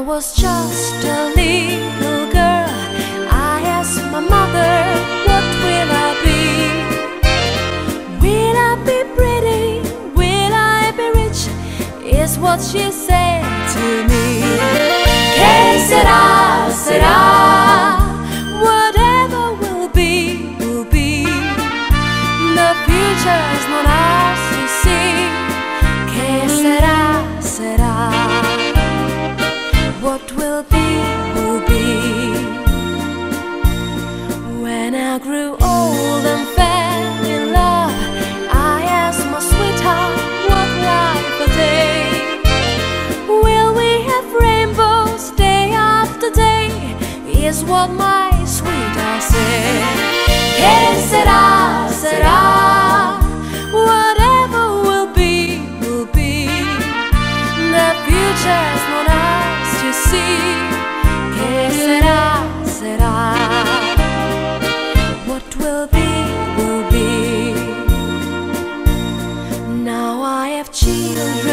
was just a little girl, I asked my mother, What will I be? Will I be pretty? Will I be rich? Is what she said to me. Que sera, sera. Whatever will be, will be. The future's not ours to see. What will be, will be. When I grew old and fell in love, I asked my sweetheart, What life a day? Will we have rainbows day after day? Is what my sweetheart said. Que sera, sera. Whatever will be, will be. The future's